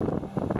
you